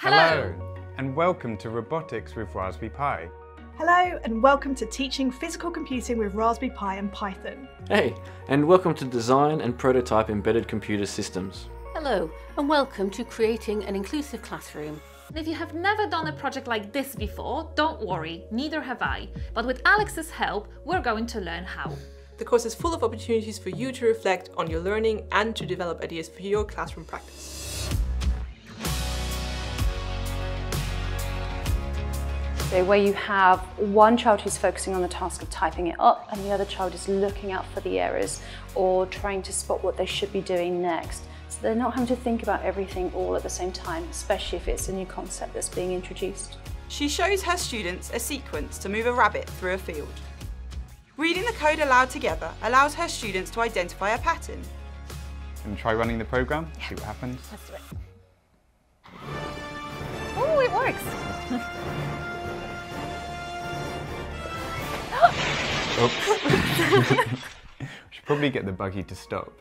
Hello, and welcome to Robotics with Raspberry Pi. Hello, and welcome to Teaching Physical Computing with Raspberry Pi and Python. Hey, and welcome to Design and Prototype Embedded Computer Systems. Hello, and welcome to Creating an Inclusive Classroom. And if you have never done a project like this before, don't worry, neither have I. But with Alex's help, we're going to learn how. The course is full of opportunities for you to reflect on your learning and to develop ideas for your classroom practice. So where you have one child who's focusing on the task of typing it up and the other child is looking out for the errors or trying to spot what they should be doing next. So they're not having to think about everything all at the same time, especially if it's a new concept that's being introduced. She shows her students a sequence to move a rabbit through a field. Reading the code aloud together allows her students to identify a pattern. And try running the program, see what happens. Oops. Oh. we should probably get the buggy to stop.